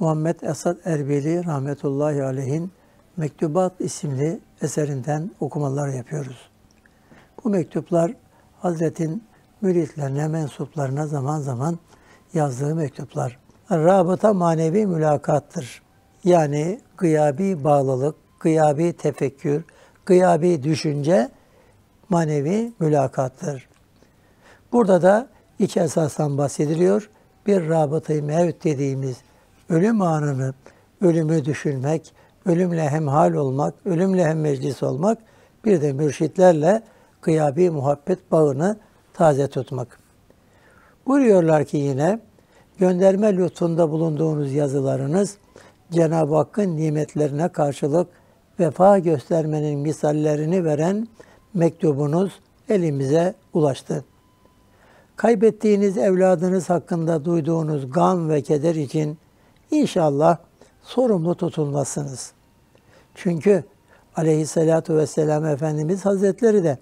Muhammed Esad Erbili rahmetullahi aleyhin Mektubat isimli eserinden okumalar yapıyoruz. Bu mektuplar Hazretin müritlerine, mensuplarına zaman zaman yazdığı mektuplar. Rabıta manevi mülakattır. Yani gıyabi bağlılık, gıyabi tefekkür, gıyabi düşünce manevi mülakattır. Burada da iki esasdan bahsediliyor. Bir rabıtayı mevt dediğimiz ölüm anını, ölümü düşünmek, ölümle hemhal olmak, ölümle hem meclis olmak, bir de mürşitlerle gıyabi muhabbet bağını taze tutmak. Buyuruyorlar ki yine gönderme lütfunda bulunduğunuz yazılarınız Cenab-ı Hakk'ın nimetlerine karşılık vefa göstermenin misallerini veren mektubunuz elimize ulaştı. Kaybettiğiniz evladınız hakkında duyduğunuz gam ve keder için inşallah sorumlu tutulmasınız. Çünkü aleyhissalatu vesselam Efendimiz Hazretleri de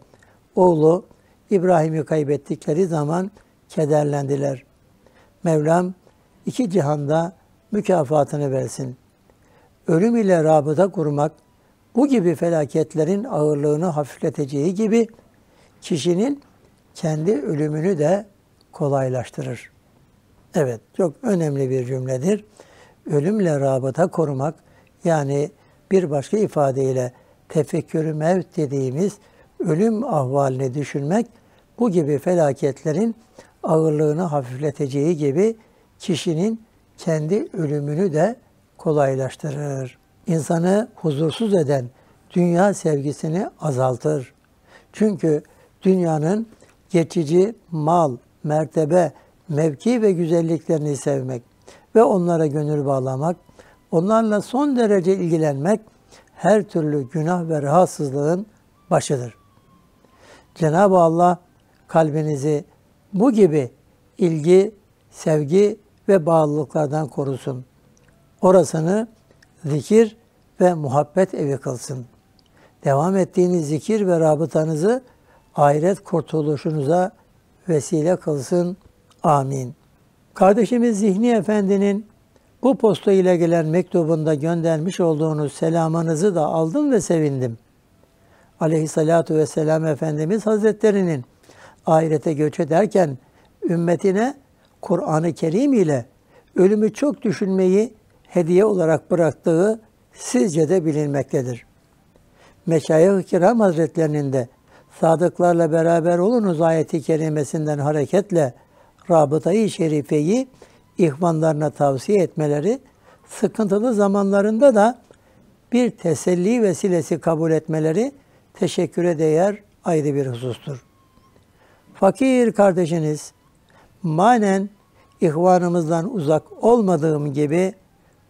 oğlu İbrahim'i kaybettikleri zaman kederlendiler. Mevlam iki cihanda mükafatını versin. Ölüm ile rabıta kurmak bu gibi felaketlerin ağırlığını hafifleteceği gibi kişinin kendi ölümünü de kolaylaştırır. Evet, çok önemli bir cümledir. Ölümle rabıta korumak yani bir başka ifadeyle tefekkürü mevt dediğimiz ölüm ahvalini düşünmek bu gibi felaketlerin ağırlığını hafifleteceği gibi kişinin kendi ölümünü de kolaylaştırır. İnsanı huzursuz eden dünya sevgisini azaltır. Çünkü dünyanın geçici mal, mertebe, mevki ve güzelliklerini sevmek ve onlara gönül bağlamak, onlarla son derece ilgilenmek her türlü günah ve rahatsızlığın başıdır. Cenab-ı Allah kalbinizi bu gibi ilgi, sevgi ve bağlılıklardan korusun. Orasını zikir ve muhabbet evi kılsın. Devam ettiğiniz zikir ve rabıtanızı ahiret kurtuluşunuza vesile kılsın. Amin. Kardeşimiz Zihni Efendi'nin bu posta ile gelen mektubunda göndermiş olduğunuz selamınızı da aldım ve sevindim. Aleyhissalatu vesselam Efendimiz Hazretlerinin ahirete göç ederken ümmetine Kur'an-ı Kerim ile ölümü çok düşünmeyi hediye olarak bıraktığı sizce de bilinmektedir. Meşayih-i Kiram Hazretlerinin de sadıklarla beraber olunuz ayeti kerimesinden hareketle rabıtayı şerifeyi ihvanlarına tavsiye etmeleri, sıkıntılı zamanlarında da bir teselli vesilesi kabul etmeleri teşekküre değer ayrı bir husustur. Fakir kardeşiniz manen ihvanımızdan uzak olmadığım gibi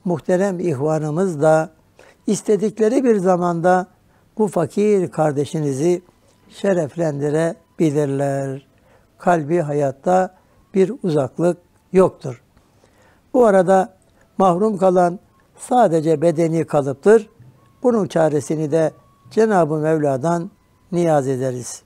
muhterem ihvanımız da istedikleri bir zamanda bu fakir kardeşinizi şereflendirebilirler. Kalbi hayatta bir uzaklık yoktur. Bu arada mahrum kalan sadece bedeni kalıptır. Bunun çaresini de Cenab-ı Mevla'dan niyaz ederiz.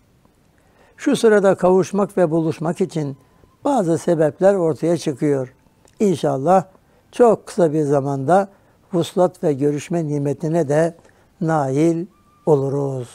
Şu sırada kavuşmak ve buluşmak için bazı sebepler ortaya çıkıyor. İnşallah çok kısa bir zamanda vuslat ve görüşme nimetine de nail oluruz.